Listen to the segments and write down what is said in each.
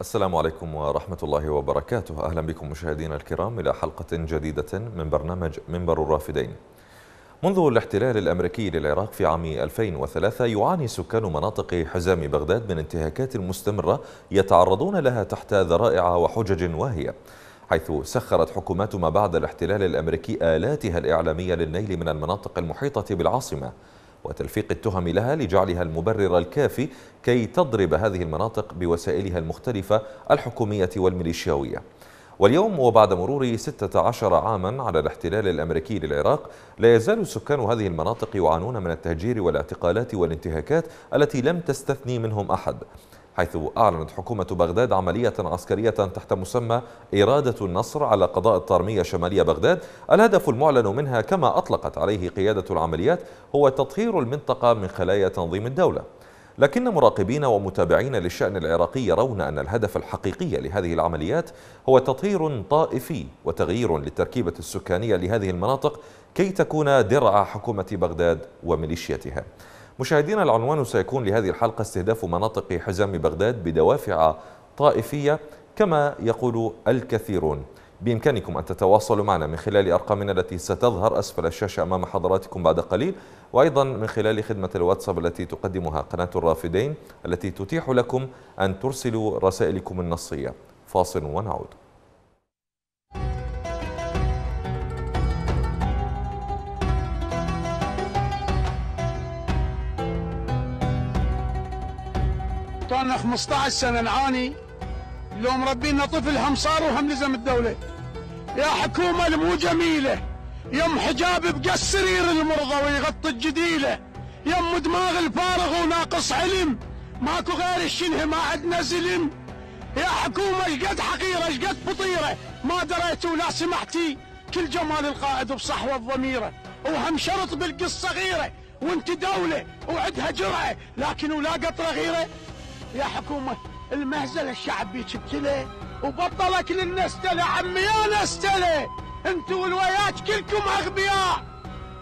السلام عليكم ورحمة الله وبركاته. أهلا بكم مشاهدينا الكرام إلى حلقة جديدة من برنامج منبر الرافدين. منذ الاحتلال الأمريكي للعراق في عام 2003 يعاني سكان مناطق حزام بغداد من انتهاكات مستمرة يتعرضون لها تحت ذرائع وحجج واهية حيث سخرت حكومات ما بعد الاحتلال الأمريكي آلاتها الإعلامية للنيل من المناطق المحيطة بالعاصمة. وتلفيق التهم لها لجعلها المبرر الكافي كي تضرب هذه المناطق بوسائلها المختلفة الحكومية والميليشياوية. واليوم وبعد مرور 16 عاما على الاحتلال الأمريكي للعراق لا يزال سكان هذه المناطق يعانون من التهجير والإعتقالات والانتهاكات التي لم تستثني منهم أحد. حيث أعلنت حكومة بغداد عملية عسكرية تحت مسمى إرادة النصر على قضاء الطارمية شمالية بغداد. الهدف المعلن منها كما أطلقت عليه قيادة العمليات هو تطهير المنطقة من خلايا تنظيم الدولة. لكن مراقبين ومتابعين للشأن العراقي يرون أن الهدف الحقيقي لهذه العمليات هو تطهير طائفي وتغيير للتركيبة السكانية لهذه المناطق كي تكون درع حكومة بغداد وميليشياتها. مشاهدينا العنوان سيكون لهذه الحلقة استهداف مناطق حزام بغداد بدوافع طائفية كما يقول الكثيرون. بإمكانكم أن تتواصلوا معنا من خلال أرقامنا التي ستظهر أسفل الشاشة أمام حضراتكم بعد قليل وأيضا من خلال خدمة الواتساب التي تقدمها قناة الرافدين التي تتيح لكم أن ترسلوا رسائلكم النصية. فاصل ونعود. 15 سنة نعاني. لو مربينا طفل هم صار وهم لزم الدولة. يا حكومة المو جميلة. يم حجاب بقى السرير المرضى ويغطي الجديلة. يم دماغ الفارغ وناقص علم ماكو غير الشنه ما عندنا زلم. يا حكومة اشقد حقيرة اشقد فطيرة. ما دريتوا لا سمحتي كل جمال القائد بصحوة الضميرة وهم شرط بالقصة غيرة. وانت دولة وعدها جرعة. لكن ولا قطرة غيرة. يا حكومة المهزل الشعب بيك ابتلى وبطلك للنستلة عمي يا نستلة! أنتوا والويات كلكم أغبياء!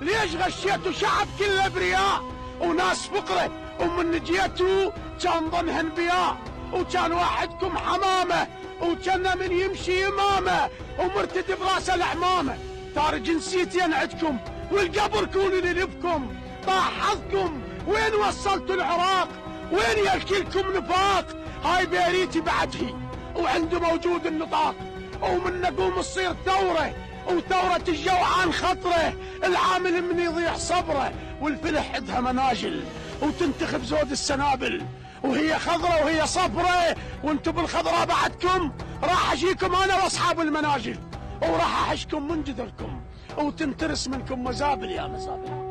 ليش غشيتوا شعب كله أبرياء؟ وناس فقرة ومن جيتوا كان ظنها انبياء وكان واحدكم حمامة وكان من يمشي يمامة ومرتدي براسه العمامة. تار جنسيتين عندكم والقبر كون لبكم طاح حظكم وين وصلتوا العراق؟ وين ياكلكم نفاق؟ هاي بيريتي بعدهي وعنده موجود النطاق ومن نقوم تصير ثورة وثورة الجوعان خطرة العامل من يضيع صبره والفلح عندها مناجل وتنتخب زود السنابل وهي خضرة وهي صفرة وأنتم بالخضراء بعدكم راح أجيكم أنا وأصحاب المناجل وراح أحشكم من جذركم وتنترس منكم مزابل يا مزابل.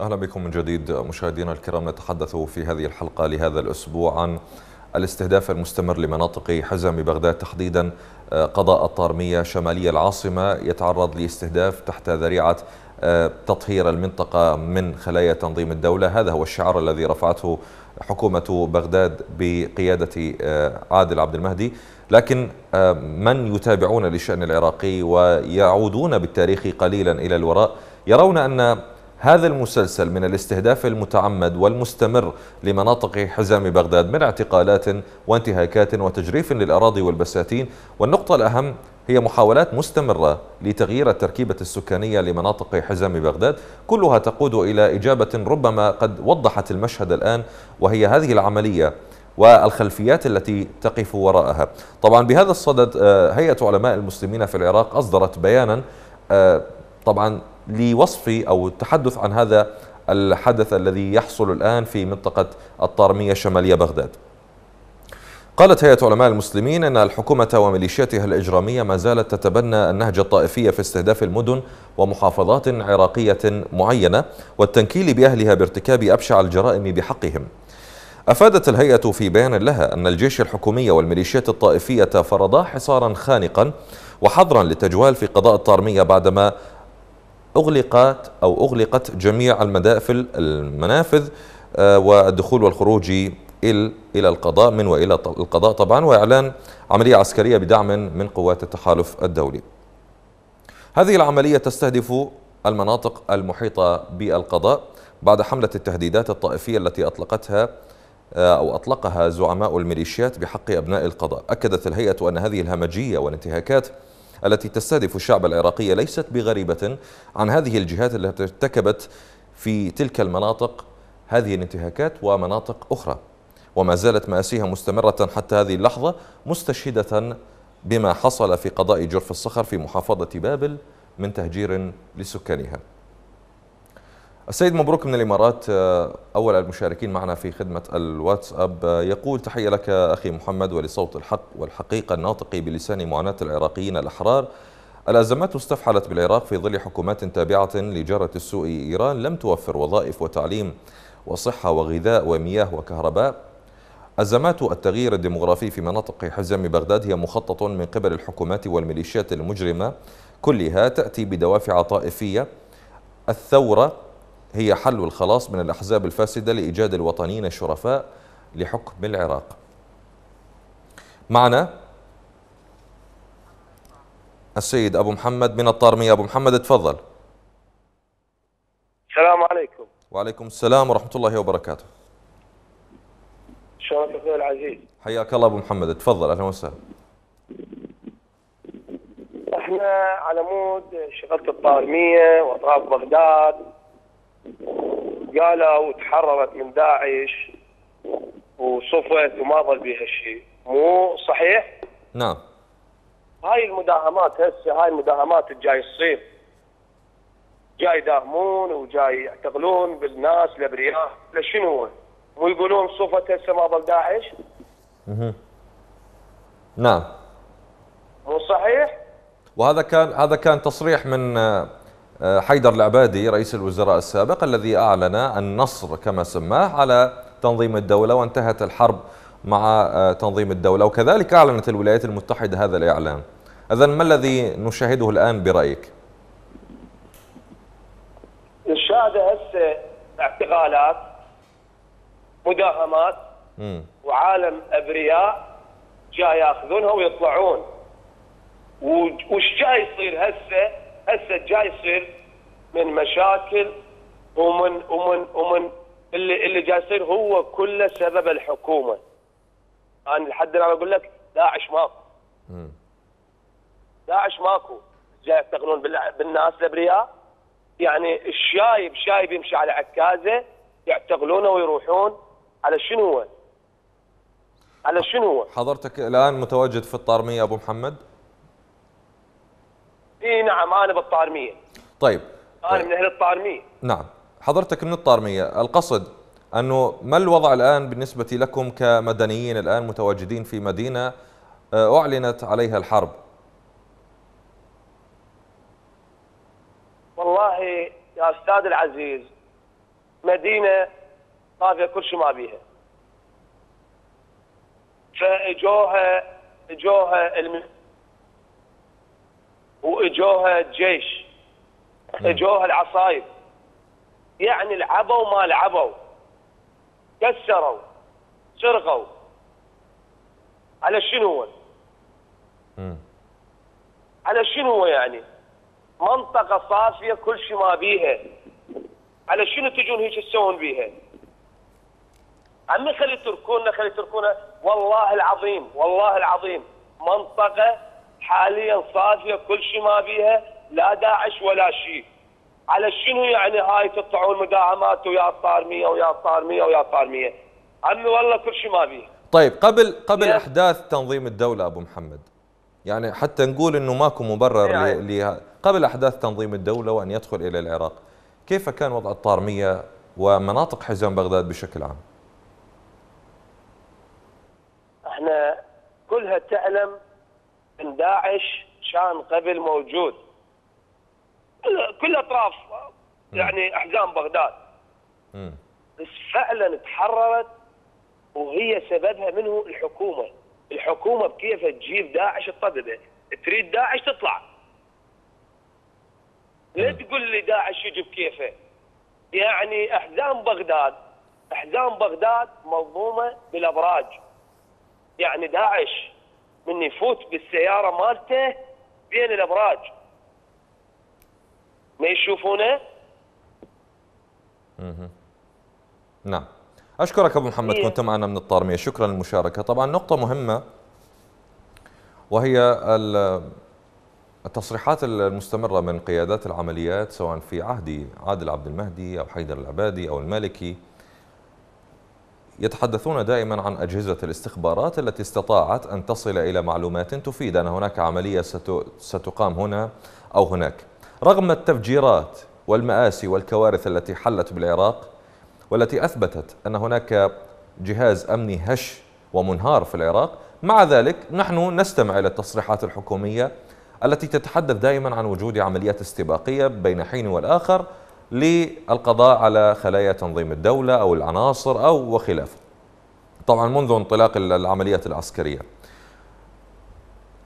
أهلا بكم من جديد مشاهدينا الكرام نتحدث في هذه الحلقة لهذا الأسبوع عن الاستهداف المستمر لمناطق حزم بغداد تحديدا قضاء الطارمية شمالية العاصمة يتعرض لاستهداف تحت ذريعة تطهير المنطقة من خلايا تنظيم الدولة. هذا هو الشعار الذي رفعته حكومة بغداد بقيادة عادل عبد المهدي. لكن من يتابعون للشأن العراقي ويعودون بالتاريخ قليلا إلى الوراء يرون أن هذا المسلسل من الاستهداف المتعمد والمستمر لمناطق حزام بغداد من اعتقالات وانتهاكات وتجريف للأراضي والبساتين. والنقطة الأهم هي محاولات مستمرة لتغيير التركيبة السكانية لمناطق حزام بغداد. كلها تقود إلى إجابة ربما قد وضحت المشهد الآن وهي هذه العملية والخلفيات التي تقف وراءها. طبعا بهذا الصدد هيئة علماء المسلمين في العراق أصدرت بيانا طبعا لوصف أو التحدث عن هذا الحدث الذي يحصل الآن في منطقة الطارمية شمالية بغداد. قالت هيئة علماء المسلمين أن الحكومة وميليشياتها الإجرامية ما زالت تتبنى النهج الطائفي في استهداف المدن ومحافظات عراقية معينة والتنكيل بأهلها بارتكاب أبشع الجرائم بحقهم. أفادت الهيئة في بيان لها أن الجيش الحكومي والميليشيات الطائفية فرضا حصارا خانقا وحظرا للتجوال في قضاء الطارمية بعدما أغلقت أو أغلقت جميع المدافل المنافذ والدخول والخروج إلى القضاء من وإلى القضاء طبعا وإعلان عملية عسكرية بدعم من قوات التحالف الدولي. هذه العملية تستهدف المناطق المحيطة بالقضاء بعد حملة التهديدات الطائفية التي أطلقتها آه، أو أطلقها زعماء الميليشيات بحق أبناء القضاء. أكدت الهيئة أن هذه الهمجية والانتهاكات التي تستهدف الشعب العراقي ليست بغريبة عن هذه الجهات التي ارتكبت في تلك المناطق هذه الانتهاكات ومناطق أخرى. وما زالت مآسيها مستمرة حتى هذه اللحظة مستشهدة بما حصل في قضاء جرف الصخر في محافظة بابل من تهجير لسكانها. السيد مبروك من الإمارات آه، أول المشاركين معنا في خدمة الواتساب. آه، يقول تحية لك أخي محمد ولصوت الحق والحقيقة الناطق بلسان معاناة العراقيين الأحرار. الأزمات استفحلت بالعراق في ظل حكومات تابعة لجارة السوء إيران. لم توفر وظائف وتعليم وصحة وغذاء ومياه وكهرباء. أزمات التغيير الديمغرافي في مناطق حزام بغداد هي مخطط من قبل الحكومات والميليشيات المجرمة كلها تأتي بدوافع طائفية. الثورة هي حل الخلاص من الأحزاب الفاسدة لإيجاد الوطنيين الشرفاء لحكم العراق. معنا السيد أبو محمد من الطارمية أبو محمد تفضل. السلام عليكم. وعليكم السلام ورحمة الله وبركاته. شلونك أخوي العزيز؟ حياك الله أبو محمد. تفضل أهلا وسهلا. إحنا على مود شغلت الطارميه وأطراف بغداد. قالوا تحررت من داعش وصفت وما ظل بها شيء مو صحيح؟ نعم. هاي المداهمات هسه هاي المداهمات الجاي تصير. جاي يداهمون وجاي يعتقلون بالناس الابرياء لشنو؟ هو؟ ويقولون صفت هسه ما ظل داعش؟ نعم. مو صحيح؟ وهذا كان هذا كان تصريح من حيدر العبادي رئيس الوزراء السابق الذي أعلن النصر كما سماه على تنظيم الدولة وانتهت الحرب مع آه، تنظيم الدولة وكذلك أعلنت الولايات المتحدة هذا الإعلان. اذا ما الذي نشاهده الآن برأيك؟ نشاهد هسه اعتقالات مداهمات وعالم أبرياء جاي يأخذونها ويطلعون وش جاي يصير هسه هسه جاي يصير من مشاكل ومن ومن ومن اللي اللي جاي يصير هو كله سبب الحكومة أنا لحد الآن أقول لك داعش ماكو داعش ماكو جاي يشتغلون بالناس الأبرياء يعني الشايب شايب يمشي على عكازة يعتقلونه ويروحون على شنو هو؟ على شنو هو؟ حضرتك الآن متواجد في الطارميه أبو محمد؟ اي نعم أنا بالطارمية. طيب. أنا من أهل الطارمية. نعم. حضرتك من الطارمية. القصد أنه ما الوضع الآن بالنسبة لكم كمدنيين الآن متواجدين في مدينة آه، أعلنت عليها الحرب؟ والله يا أستاذ العزيز مدينة طافيه كل شيء ما بيها فاجوها إجوها. وإجوها الجيش. إجوها العصايب. يعني لعبوا ما لعبوا. كسروا. سرقوا. على شنو هو؟ على شنو هو يعني؟ منطقة صافية كل شيء ما بيها. على شنو تجون هيك تسوون بيها؟ عمي خلي يتركونا خلي يتركونا. والله العظيم والله العظيم. منطقة حاليا صافية كل شيء ما بيها لا داعش ولا شيء. على شنو يعني هاي تطلعون مداهمات ويا الطارمية ويا الطارمية ويا الطارمية عمي والله كل شيء ما بيه طيب قبل قبل أحداث تنظيم الدولة أبو محمد يعني حتى نقول إنه ماكو مبرر يعني. ل... قبل أحداث تنظيم الدولة وأن يدخل إلى العراق كيف كان وضع الطارمية ومناطق حزام بغداد بشكل عام؟ إحنا كلها تعلم ان داعش كان قبل موجود. كل أطراف يعني احزام بغداد. بس فعلا تحررت وهي سببها منه الحكومة. الحكومة بكيف تجيب داعش تطببه تريد داعش تطلع. لا تقول لي داعش يجي بكيفه. يعني احزام بغداد احزام بغداد منظومه بالأبراج. يعني داعش من يفوت بالسيارة مالته بين الأبراج. ما يشوفونه؟ نعم. أشكرك أبو محمد إيه. كنت معنا من الطارمية. شكرا للمشاركة. طبعا نقطة مهمة وهي ال- التصريحات المستمرة من قيادات العمليات سواء في عهد عادل عبد المهدي أو حيدر العبادي أو المالكي. يتحدثون دائما عن أجهزة الاستخبارات التي استطاعت أن تصل إلى معلومات تفيد أن هناك عملية ست- ستقام هنا أو هناك. رغم التفجيرات والمآسي والكوارث التي حلت بالعراق والتي أثبتت أن هناك جهاز أمني هش ومنهار في العراق مع ذلك نحن نستمع إلى التصريحات الحكومية التي تتحدث دائما عن وجود عمليات استباقية بين حين والآخر للقضاء على خلايا تنظيم الدولة أو العناصر أو وخلافه. طبعا منذ انطلاق العمليات العسكرية.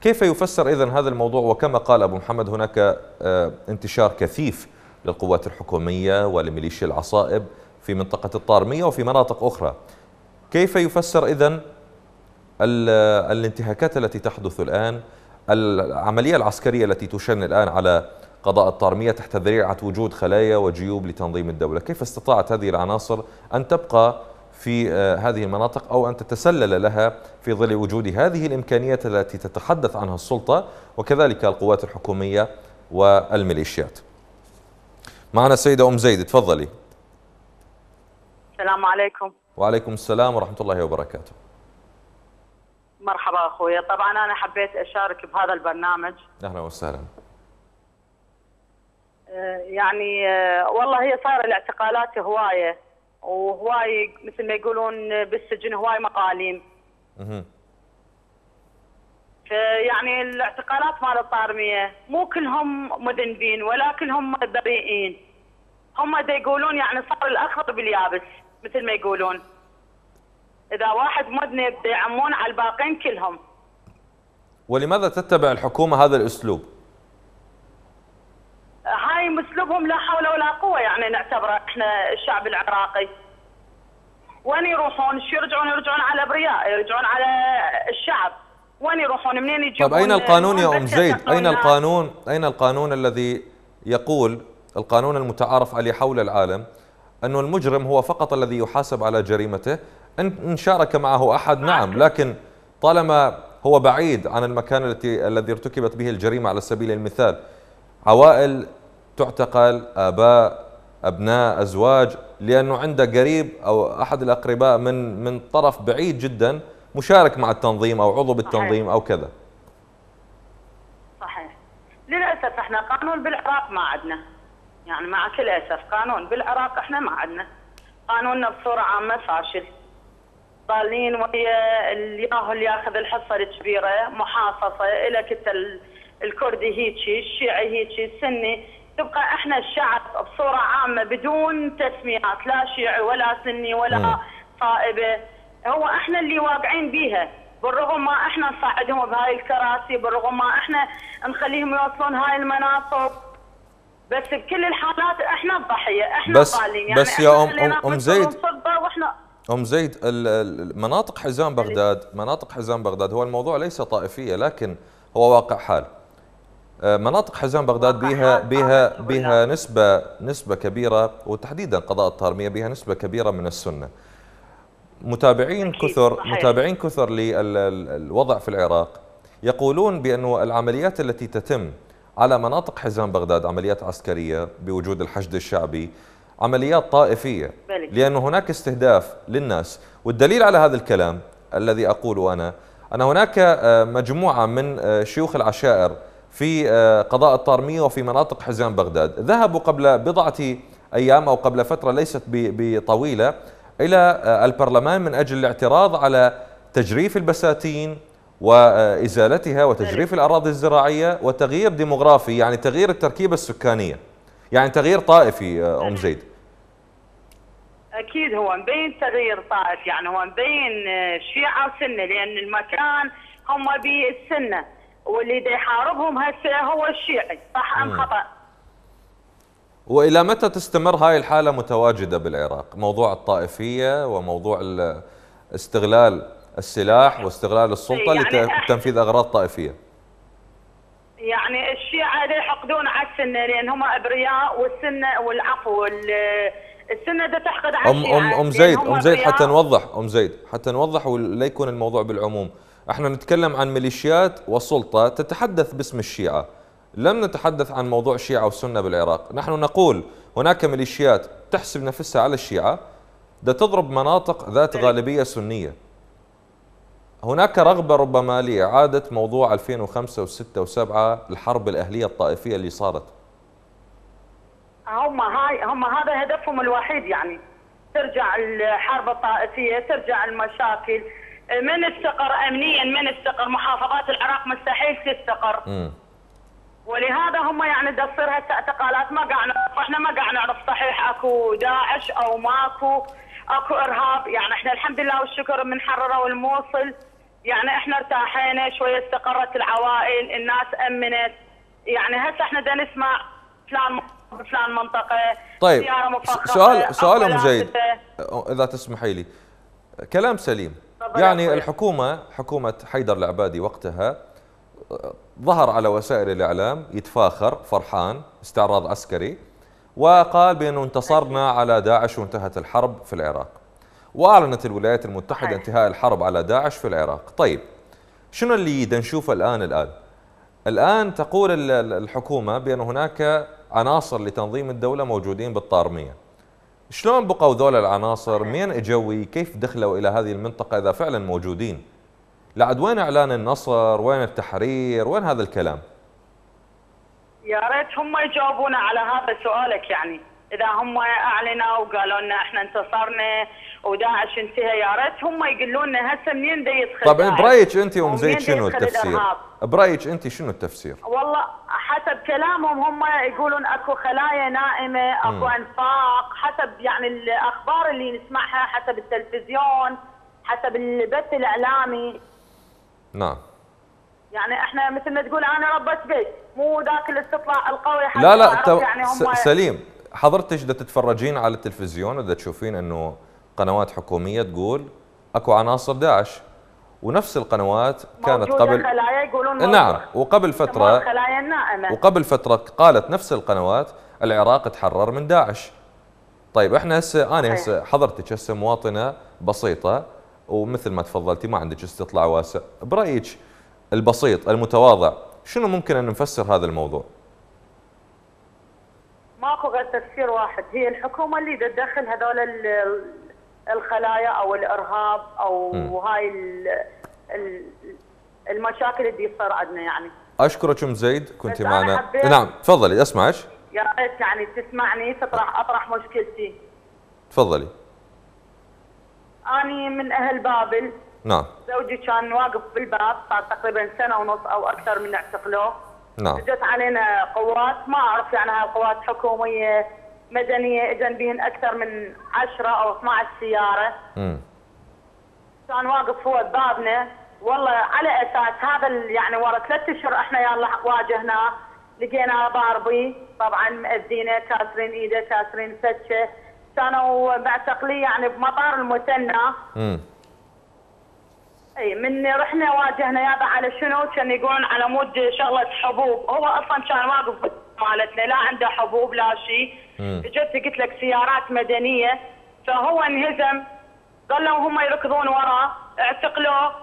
كيف يفسر إذن هذا الموضوع؟ وكما قال أبو محمد هناك آه، انتشار كثيف للقوات الحكومية ولميليشيا العصائب في منطقة الطارمية وفي مناطق أخرى. كيف يفسر إذن ال- الانتهاكات التي تحدث الآن العملية العسكرية التي تشن الآن على قضاء الطارمية تحت ذريعة وجود خلايا وجيوب لتنظيم الدولة. كيف استطاعت هذه العناصر أن تبقى في آه، هذه المناطق أو أن تتسلل لها في ظل وجود هذه الإمكانيات التي تتحدث عنها السلطة وكذلك القوات الحكومية والميليشيات؟ معنا السيدة أم زيد تفضلي. السلام عليكم. وعليكم السلام ورحمة الله وبركاته. مرحبا أخوي. طبعا أنا حبيت أشارك بهذا البرنامج. أهلا وسهلا. يعني آه، والله هي صار الاعتقالات هواية وهواي مثل ما يقولون بالسجن هواي مقاليم. مهم. فيعني الاعتقالات مال الطارميه مو كلهم مذنبين ولكن هم بريئين هم دا يقولون يعني صار الأخضر باليابس مثل ما يقولون. إذا واحد مذنب يعمون على الباقين كلهم. ولماذا تتبع الحكومة هذا الأسلوب؟ مسلوبهم لا حول ولا قوة يعني نعتبره إحنا الشعب العراقي وين يروحون؟ شو يرجعون يرجعون على الابرياء، يرجعون على الشعب، وين يروحون؟ منين يجيبون طيب أين القانون يا بس زيد؟ ناس؟ القانون؟ أين القانون الذي يقول القانون المتعارف عليه حول العالم أنه المجرم هو فقط الذي يحاسب على جريمته إن إن شارك معه أحد نعم لكن طالما هو بعيد عن المكان التي الذي ارتكبت به الجريمة على سبيل المثال عوائل تعتقل آباء أبناء أزواج لأنه عنده قريب أو أحد الأقرباء من من طرف بعيد جدا مشارك مع التنظيم أو عضو بالتنظيم أو كذا. صحيح. للأسف إحنا قانون بالعراق ما عندنا يعني مع كل أسف قانون بالعراق إحنا ما عندنا قانوننا بصورة عامة فاشل. ضالين ويا الياهو اللي ياخذ الحصة الكبيرة إلى كت ال- الكردي هيجي الشيعي هيجي السني تبقى إحنا الشعب بصورة عامة بدون تسميات لا شيعي ولا سني. ولا صائبه هو إحنا اللي واقعين بيها بالرغم ما إحنا نصعدهم بهاي الكراسي بالرغم ما إحنا نخليهم يوصلون هاي المناصب بس بكل الحالات إحنا الضحية إحنا بس- الضالين بس يا أم- خلينا أم- زيد. وإحنا أم زيد مناطق حزام بغداد مناطق حزام بغداد هو الموضوع ليس طائفية لكن هو واقع حال مناطق حزام بغداد بها بها آه، بها نسبة نسبة كبيرة وتحديدا قضاء الطارمية بها نسبة كبيرة من السنة متابعين كثر. متابعين كثر للوضع في العراق يقولون بأنه العمليات التي تتم على مناطق حزام بغداد عمليات عسكرية بوجود الحشد الشعبي عمليات طائفية بلى. لأن هناك استهداف للناس والدليل على هذا الكلام الذي أقوله أنا أن هناك آه، مجموعة من آه، شيوخ العشائر في آه، قضاء الطارمية وفي مناطق حزام بغداد. ذهبوا قبل بضعة أيام أو قبل فترة ليست بطويلة إلى آه، البرلمان من أجل الاعتراض على تجريف البساتين وإزالتها وتجريف الأراضي الزراعية وتغيير ديموغرافي يعني تغيير التركيبة السكانية يعني تغيير طائفي آه، أم زيد. أكيد هو مبين تغيير طائف يعني هو مبين شيعة وسنه لأن المكان هم بالسنه واللي دا يحاربهم هسه هو الشيعي صح أم خطأ؟ وإلى متى تستمر هاي الحالة متواجدة بالعراق؟ موضوع الطائفية وموضوع ال- استغلال السلاح واستغلال السلطة يعني لتنفيذ أغراض طائفية. يعني الشيعة يحقدون على السنة لأن هم أبرياء والسنة والعفو وال- السنة ده تحقد على ام ام لأن زيد أم زيد. حتى نوضح أم زيد حتى نوضح ولا يكون الموضوع بالعموم إحنا نتكلم عن ميليشيات وسلطة تتحدث باسم الشيعة. لم نتحدث عن موضوع الشيعه والسنة بالعراق. نحن نقول هناك ميليشيات تحسب نفسها على الشيعة ده تضرب مناطق ذات غالبية سنية. هناك رغبة ربما لإعادة موضوع 2005 و6 و7 الحرب الأهلية الطائفية اللي صارت. هم هاي هم هذا هدفهم الوحيد يعني. ترجع الحرب الطائفية ترجع المشاكل من استقر امنيا؟ من استقر؟ محافظات العراق مستحيل تستقر. ولهذا هم يعني تصير هسه اعتقالات ما قاعد نعرف. إحنا ما قاعد نعرف صحيح أكو داعش أو ماكو. أكو إرهاب. يعني إحنا الحمد لله والشكر من حرره والموصل. يعني إحنا ارتاحينا شوية استقرت العوائل الناس أمنت. يعني هسه إحنا دا نسمع فلان فلان منطقة طيب سؤال سؤال ام زيد. إذا تسمحي لي. كلام سليم. يعني أخوي. الحكومة حكومة حيدر العبادي وقتها ظهر على وسائل الإعلام يتفاخر فرحان استعراض عسكري وقال بانه انتصرنا على داعش وانتهت الحرب في العراق. وأعلنت الولايات المتحدة صحيح. انتهاء الحرب على داعش في العراق. طيب شنو اللي نشوفه الآن الآن؟ الآن تقول ال- ال- الحكومة بأن هناك عناصر لتنظيم الدولة موجودين بالطارمية. شلون بقوا ذول العناصر؟ مين اجوا؟ كيف دخلوا إلى هذه المنطقة إذا فعلا موجودين؟ لعد وين إعلان النصر؟ وين التحرير؟ وين هذا الكلام؟ يا ريت هم يجاوبونا على هذا سؤالك يعني إذا هم أعلنوا وقالوا لنا إحنا انتصرنا وداعش انتهى يا ريت هم يقولوا لنا هسه منين دا يدخل طب داعش؟ برأيك أنت ام زيد شنو التفسير؟ برأيك أنت شنو التفسير؟ والله حسب كلامهم هم يقولون أكو خلايا نائمة أكو أنفاق حسب يعني الأخبار اللي نسمعها حسب التلفزيون حسب البث الإعلامي نعم يعني إحنا مثل ما تقول أنا ربة بيت مو ذاك الاستطلاع القوي حتى لا لا يعني هم سليم حضرتك دا تتفرجين على التلفزيون ودا تشوفين إنه قنوات حكومية تقول أكو عناصر داعش. ونفس القنوات كانت قبل خلايا يقولون. نعم وقبل فتره الخلايا النائمه وقبل فترة قالت نفس القنوات العراق تحرر من داعش. طيب إحنا هسه أنا هسه حضرتك هسه مواطنة بسيطة ومثل ما تفضلتي ما عندك استطلاع واسع. برأيك البسيط المتواضع شنو ممكن أن نفسر هذا الموضوع؟ ماكو غير تفسير واحد. هي الحكومة اللي تدخل هذول الخلايا أو الإرهاب أو مم. هاي ال- ال- المشاكل اللي تصير عندنا يعني. اشكرك ام زيد كنت معنا. نعم تفضلي أسمعك. يا ريت يعني تسمعني تطرح أطرح مشكلتي. تفضلي. أني من أهل بابل. نعم. زوجي كان واقف بالباب صار تقريبا سنة ونص أو أكثر من اعتقلوه نعم. اجت علينا قوات ما أعرف يعني هاي قوات حكومية مدنية اجن بهن أكثر من 10 أو 12 سيارة. امم كان واقف هو ببابنا. والله على أساس هذا يعني ورا ثلاث أشهر إحنا يلا واجهناه لقيناه ضاربي طبعا مأذينة كاسرين إيده كاسرين فتشه كانوا معتقليه يعني بمطار المثنى. امم إي من رحنا واجهنا يابا على شنو؟ كان يقولون على مود شغله حبوب هو أصلا كان واقف مالتنا لا عنده حبوب لا شيء. مم. جت قلت لك سيارات مدنية فهو انهزم ظلوا هم يركضون وراه اعتقلوه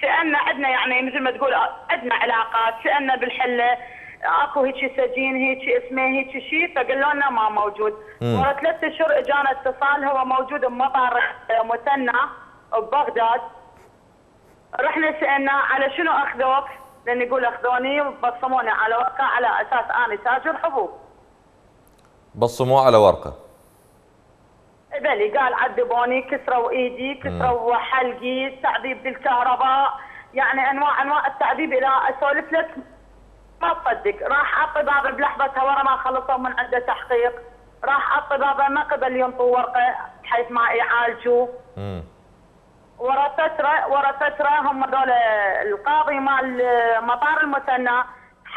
سألنا عندنا يعني مثل ما تقول عندنا علاقات سألنا بالحله أكو هيك سجين هيك اسمه هيك شيء فقالوا لنا ما موجود. ورا ثلاث اشهر إجانا اتصال هو موجود بمطار مثنى ببغداد رحنا سألنا على شنو أخذوك؟ لأن يقول أخذوني وبصموني على ورقه على أساس أنا تاجر حبوب. بصموه على ورقة. بلي قال عذبوني كسروا إيدي كسروا حلقي تعذيب بالكهرباء يعني أنواع أنواع التعذيب إلى أسولف لك. ما تصدق راح على الطبابه بلحظتها ورا ما خلصوا من عنده تحقيق. راح على الطبابه ما قبل ينطوا ورقة بحيث ما يعالجوا ورا فترة ورا فترة هم دول القاضي مال مطار المثنى.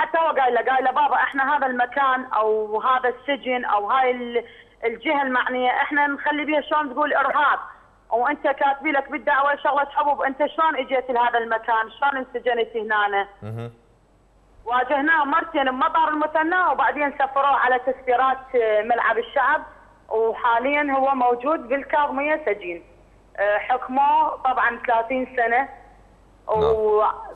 حتى هو قايل له قايل له بابا إحنا هذا المكان أو هذا السجن أو هاي ال- الجهة المعنية إحنا نخلي بيها شلون تقول إرهاب. وأنت كاتبي لك بالدعوة شغلة حبوب أنت شلون إجيت لهذا المكان؟ شلون انسجنت هنا. واجهناه مرتين بمطار المثنى وبعدين سفروه على تسفيرات آه، ملعب الشعب. وحاليا هو موجود بالكاظمية سجين. آه، حكموه طبعا 30 سنة.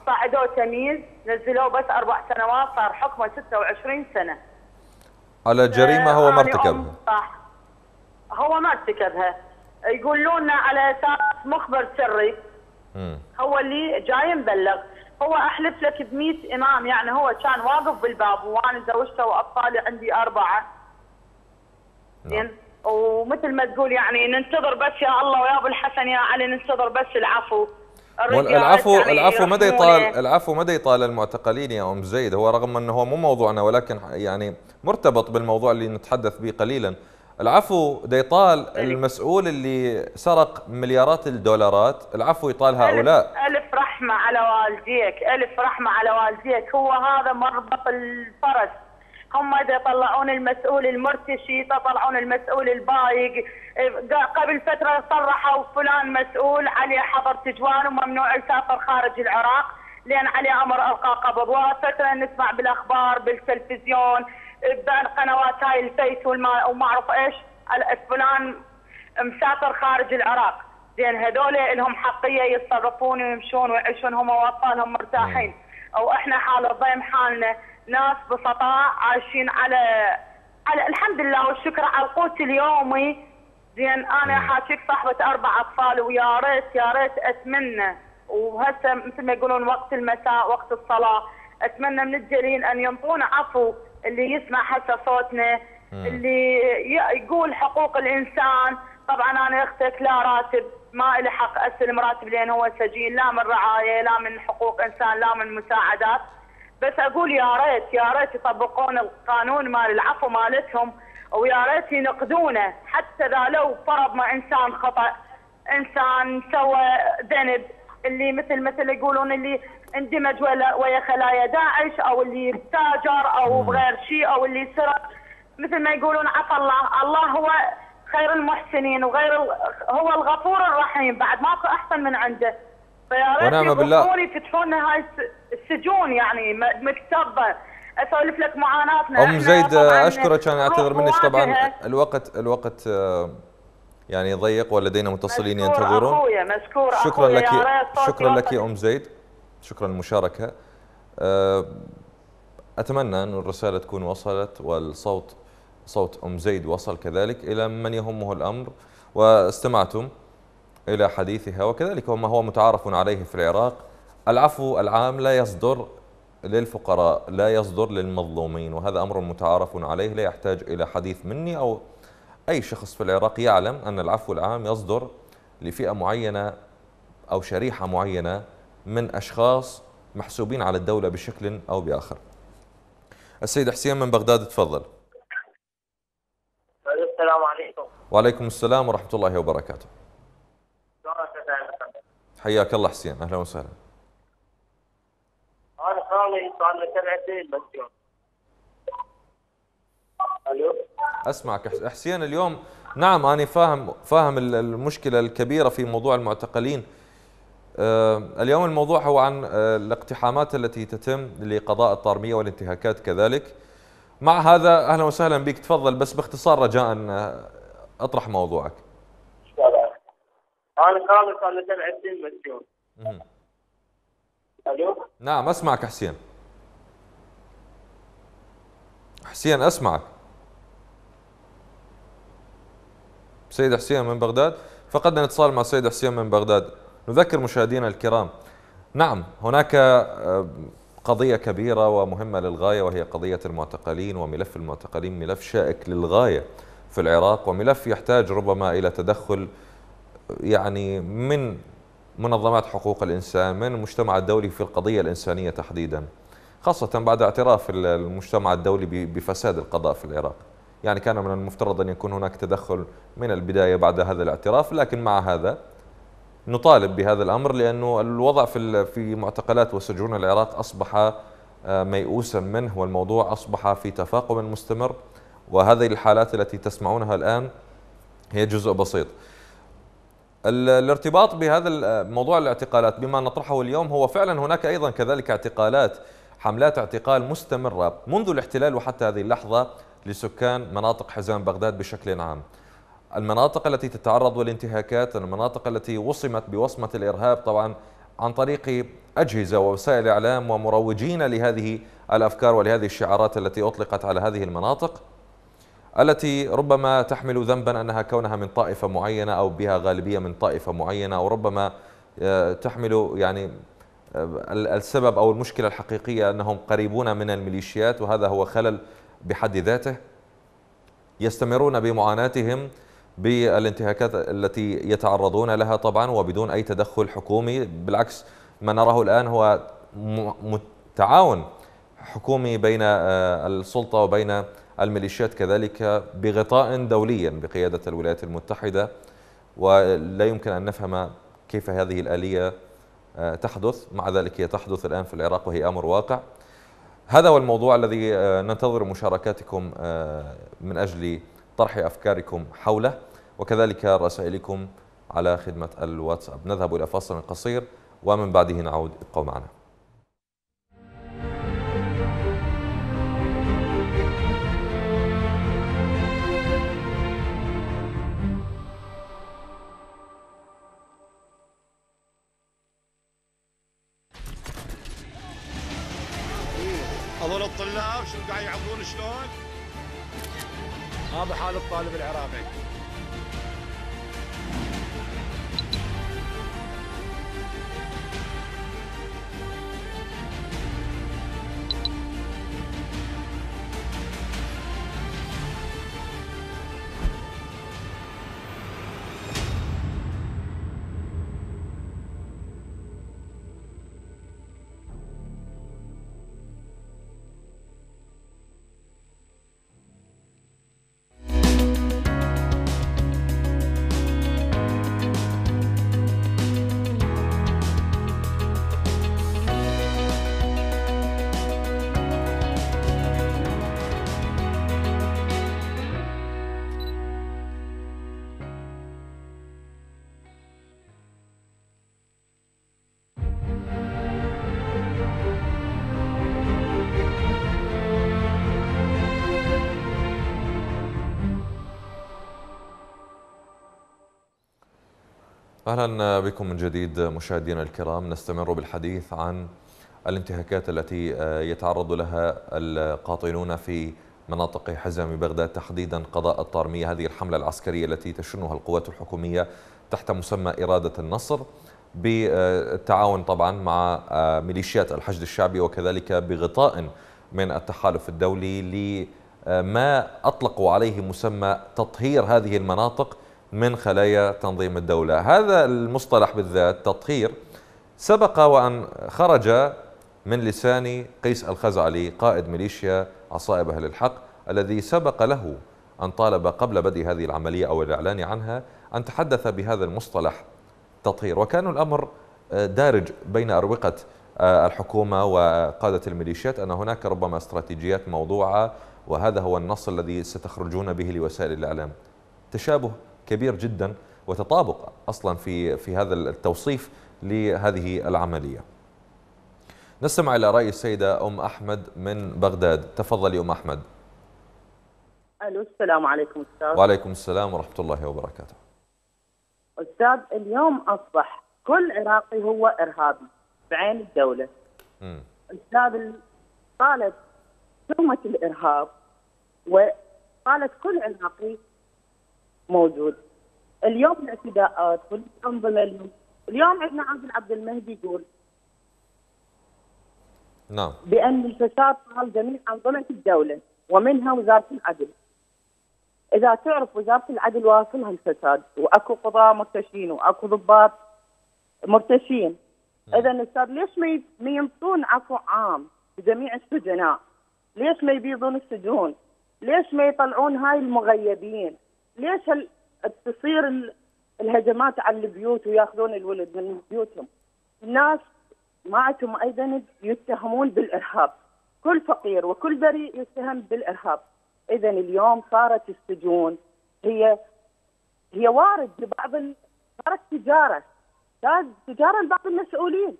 وصعدوه تمييز نزلوه بس أربع سنوات صار حكمه 26 سنة. على جريمة هو ما ارتكبها. صح. هو ما ارتكبها. يقولون على أساس مخبر سري. هو اللي جاي مبلغ. هو أحلف لك ب 100 إمام يعني هو كان واقف بالباب وأنا زوجته وأطفالي عندي أربعة. نعم. زين؟ ومثل ما تقول يعني ننتظر بس يا الله ويا أبو الحسن يا علي ننتظر بس العفو. العفو يعني العفو مدى. يطال العفو مدى يطال المعتقلين يا أم زيد. هو رغم أنه هو مو موضوعنا ولكن يعني مرتبط بالموضوع اللي نتحدث به قليلا. العفو دا يطال المسؤول اللي سرق مليارات الدولارات. العفو يطال هؤلاء. ألف رحمة على والديك ألف رحمة على والديك. هو هذا مربط الفرس. هم إذا يطلعون المسؤول المرتشي يطلعون المسؤول البايق. قبل فترة صرحوا فلان مسؤول عليه حظر تجوال وممنوع يسافر خارج العراق لأن عليه أمر إلقاء قبض. وفترة نسمع بالأخبار بالتلفزيون بالقنوات هاي الفيس والما وما أعرف إيش؟ على فلان مسافر خارج العراق. زين هذول لهم حقية يتصرفون ويمشون ويعيشون هم واطفالهم مرتاحين. أو إحنا حال الضيم حالنا ناس بسطاء عايشين على على الحمد لله والشكر على القوت اليومي. زين أنا حاكيك صاحبة أربع أطفال ويا ريت يا ريت أتمنى وهسه مثل ما يقولون وقت المساء وقت الصلاة أتمنى من الجليل أن ينطونا عفو اللي يسمع هسه صوتنا اللي يقول حقوق الإنسان. طبعا أنا أختك لا راتب ما لي حق استلم راتب لأن هو سجين لا من رعاية لا من حقوق إنسان لا من مساعدات. بس أقول يا ريت يا ريت يطبقون القانون مال العفو مالتهم ويا ريت ينقذونه حتى إذا لو فرض ما إنسان خطأ إنسان سوى ذنب اللي مثل مثل يقولون اللي اندمج ولا- ويا خلايا داعش أو اللي تاجر أو غير شيء أو اللي سرق. مثل ما يقولون عفى الله. الله هو خير المحسنين وغير هو الغفور الرحيم. بعد ماكو أحسن من عنده. ونعم بالله. يوقفون يفتحون لنا هاي الس- السجون يعني مكتبه أسولف لك معاناتنا. أم زيد أشكرك أنا أعتذر منك طبعا. الوقت الوقت آه، يعني ضيق ولدينا متصلين ينتظرون. أخويا مشكور شكرا أخويا، لك شكرا لك يا. أم زيد. شكرا للمشاركة. أه، أتمنى أن الرسالة تكون وصلت والصوت صوت أم زيد وصل كذلك إلى من يهمه الأمر. واستمعتم إلى حديثها وكذلك وما هو متعارف عليه في العراق العفو العام لا يصدر للفقراء لا يصدر للمظلومين وهذا أمر متعارف عليه لا يحتاج إلى حديث مني أو أي شخص في العراق يعلم أن العفو العام يصدر لفئة معينة أو شريحة معينة من أشخاص محسوبين على الدولة بشكل أو بآخر. السيد حسين من بغداد تفضل. السلام عليكم وعليكم السلام ورحمة الله وبركاته. حياك الله حسين أهلا وسهلا. أنا خالي صار لي سنتين بس يوم. ألو؟ أسمعك حس- حسين اليوم نعم أنا فاهم فاهم ال- المشكلة الكبيرة في موضوع المعتقلين. آه، اليوم الموضوع هو عن آه، الاقتحامات التي تتم لقضاء الطارمية والانتهاكات كذلك. مع هذا أهلا وسهلا بك تفضل بس باختصار رجاء آه، أطرح موضوعك. أنا سنتين بس يوم مهم. ألو؟ نعم أسمعك حسين. حسين أسمعك. سيد حسين من بغداد. فقدنا اتصال مع السيد حسين من بغداد. نذكر مشاهدينا الكرام. نعم هناك آه، قضية كبيرة ومهمة للغاية وهي قضية المعتقلين وملف المعتقلين ملف شائك للغاية في العراق وملف يحتاج ربما إلى تدخل يعني من منظمات حقوق الإنسان من المجتمع الدولي في القضية الإنسانية تحديدا خاصة بعد اعتراف المجتمع الدولي بفساد القضاء في العراق. يعني كان من المفترض أن يكون هناك تدخل من البداية بعد هذا الاعتراف لكن مع هذا نطالب بهذا الأمر لأنه الوضع في في معتقلات وسجون العراق أصبح آه، ميؤوسا منه والموضوع أصبح في تفاقم مستمر. وهذه الحالات التي تسمعونها الآن هي جزء بسيط. الارتباط بهذا موضوع الاعتقالات بما نطرحه اليوم هو فعلا هناك أيضا كذلك اعتقالات حملات اعتقال مستمرة منذ الاحتلال وحتى هذه اللحظة لسكان مناطق حزام بغداد بشكل عام. المناطق التي تتعرض للانتهاكات المناطق التي وصمت بوصمة الإرهاب طبعا عن طريق أجهزة ووسائل إعلام ومروجين لهذه الأفكار ولهذه الشعارات التي أطلقت على هذه المناطق. التي ربما تحمل ذنبا أنها كونها من طائفة معينة أو بها غالبية من طائفة معينة أو ربما آه، تحمل يعني آه، السبب أو المشكلة الحقيقية أنهم قريبون من الميليشيات وهذا هو خلل بحد ذاته. يستمرون بمعاناتهم بالانتهاكات التي يتعرضون لها طبعا وبدون أي تدخل حكومي. بالعكس ما نراه الآن هو تعاون حكومي بين آه، السلطة وبين الميليشيات كذلك بغطاء دوليا بقيادة الولايات المتحدة ولا يمكن أن نفهم كيف هذه الآلية آه، تحدث. مع ذلك هي تحدث الآن في العراق وهي أمر واقع. هذا هو الموضوع الذي آه، ننتظر مشاركاتكم من أجل طرح أفكاركم حوله. وكذلك رسائلكم على خدمة الواتساب. نذهب إلى فاصل قصير ومن بعده نعود ابقوا معنا يعبرون شلون؟ هذا حال الطالب العراقي أهلا بكم من جديد مشاهدينا الكرام. نستمر بالحديث عن الانتهاكات التي يتعرض لها القاطنون في مناطق حزام بغداد تحديدا قضاء الطارمية هذه الحملة العسكرية التي تشنها القوات الحكومية تحت مسمى إرادة النصر بالتعاون طبعا مع ميليشيات الحشد الشعبي وكذلك بغطاء من التحالف الدولي لما أطلقوا عليه مسمى تطهير هذه المناطق من خلايا تنظيم الدولة. هذا المصطلح بالذات تطهير سبق وأن خرج من لسان قيس الخزعلي قائد ميليشيا عصائب أهل الحق الذي سبق له أن طالب قبل بدء هذه العملية أو الإعلان عنها أن تحدث بهذا المصطلح تطهير. وكان الأمر دارج بين أروقة الحكومة وقادة الميليشيات أن هناك ربما استراتيجيات موضوعة وهذا هو النص الذي ستخرجون به لوسائل الإعلام. تشابه كبير جدا وتطابق أصلا في في هذا التوصيف لهذه العملية. نستمع إلى رأي السيدة أم أحمد من بغداد، تفضلي أم أحمد. ألو السلام عليكم أستاذ. وعليكم السلام ورحمة الله وبركاته. أستاذ اليوم أصبح كل عراقي هو إرهابي بعين الدولة. م. أستاذ طالت تهمة الإرهاب وقالت كل عراقي موجود اليوم الاعتداءات والانظمه اليوم اليوم عندنا عادل عبد المهدي يقول نعم بأن الفساد طال جميع أنظمة الدولة ومنها وزارة العدل إذا تعرف وزارة العدل واصلها الفساد وأكو قضاه مرتشين وأكو ضباط مرتشين اذا أستاذ ليش ما ينطون عفو عام لجميع السجناء؟ ليش ما يبيضون السجون؟ ليش ما يطلعون هاي المغيبين؟ ليش تصير الهجمات على البيوت وياخذون الولد من بيوتهم؟ الناس ما عندهم اي ذنب يتهمون بالإرهاب. كل فقير وكل بريء يتهم بالإرهاب. اذا اليوم صارت السجون هي هي وارد لبعض ال... صارت تجارة. تجارة لبعض المسؤولين.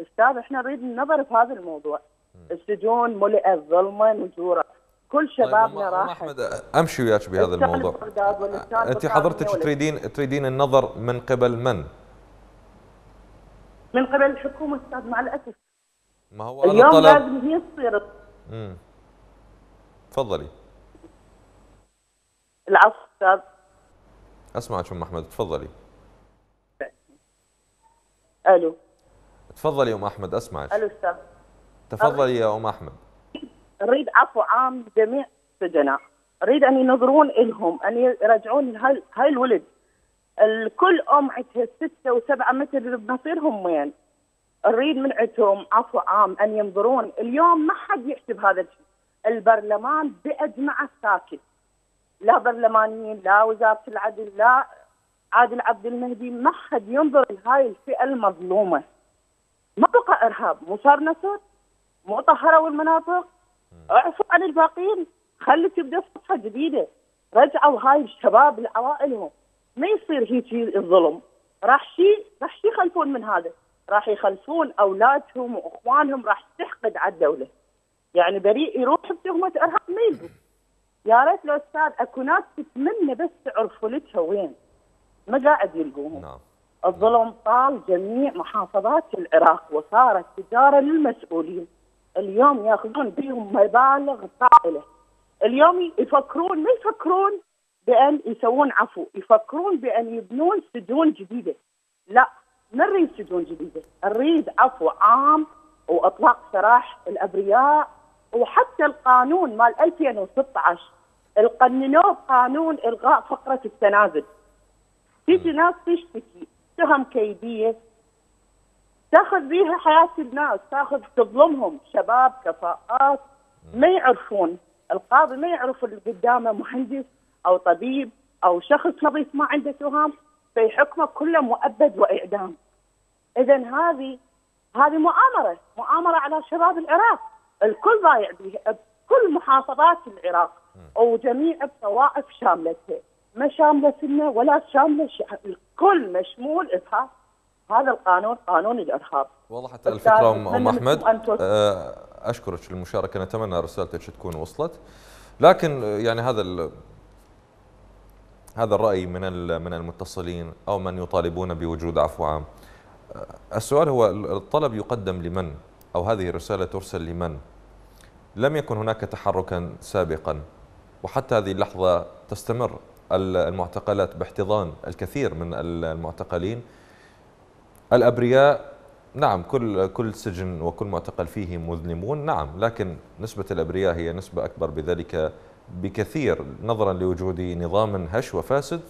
أستاذ إحنا نريد النظر في هذا الموضوع. السجون ملئت ظلما وجورا كل شبابنا طيب راح أحمد أمشي وياك بهذا الموضوع. أنت حضرتك تريدين تريدين النظر من قبل من؟ من قبل الحكومة أستاذ مع الأسف. ما هو أنا اليوم طلب لازم هي تصير. مم. تفضلي. العفو أستاذ. اسمعك أم أحمد تفضلي. ألو. تفضلي يا أم أحمد اسمعك ألو أستاذ. تفضلي يا أم أحمد. نريد عفو عام لجميع السجناء. نريد أن ينظرون لهم أن يرجعون هاي الولد. الكل أم عندها ستة وسبعة مثل بمصيرهم وين؟ نريد من عندهم عفو عام أن ينظرون. اليوم ما حد يحسب هذا الشيء. البرلمان باجمعه ساكت. لا برلمانيين لا وزارة العدل لا عادل عبد المهدي ما حد ينظر لهاي الفئة المظلومة. ما بقى إرهاب. مو صار نصر مو طهروا المناطق اعفوا عن الباقيين خلي تبدأ صفحة جديدة. رجعوا هاي الشباب لعوائلهم. ما يصير هيك الظلم. راح شيء راح شي يخلفون من هذا. راح يخلفون أولادهم وإخوانهم. راح تحقد على الدولة. يعني بريء يروح بتهمة أرهاب ما يلقوا يا ريت لو أستاذ أكو ناس تتمنى بس تعرف ولدها وين. ما قاعد يلقوهم. نعم. الظلم طال جميع محافظات العراق وصارت تجارة للمسؤولين. اليوم ياخذون بهم مبالغ طائلة. اليوم يفكرون ما يفكرون بأن يسوون عفو يفكرون بأن يبنون سجون جديدة. لا ما نريد سجون جديدة نريد عفو عام وإطلاق سراح الأبرياء وحتى القانون مال 2016 القننوه بقانون إلغاء فقرة التنازل. تيجي ناس تشتكي تهم كيدية تاخذ بيها حياة الناس تاخذ تظلمهم شباب كفاءات ما يعرفون. القاضي ما يعرف اللي قدامه مهندس أو طبيب أو شخص نظيف ما عنده تهم فيحكمه كله مؤبد وإعدام. اذا هذه هذه مؤامرة مؤامرة على شباب العراق. الكل ضايع بها بكل محافظات العراق. وجميع الطوائف شاملتها ما شاملة سنة ولا شاملة الكل مشمول بها هذا القانون قانون الإرهاب. وضحت الفكرة ام أحمد. آه، أشكرك للمشاركه نتمنى رسالتك تكون وصلت. لكن آه، يعني هذا ال- هذا الرأي من من المتصلين أو من يطالبون بوجود عفو عام. آه، السؤال هو الطلب يقدم لمن؟ أو هذه الرسالة ترسل لمن؟ لم يكن هناك تحركا سابقا وحتى هذه اللحظة تستمر ال- المعتقلات باحتضان الكثير من ال- المعتقلين. الأبرياء نعم كل كل سجن وكل معتقل فيه مذنبون نعم لكن نسبة الأبرياء هي نسبة أكبر بذلك بكثير نظرا لوجود نظام هش وفاسد.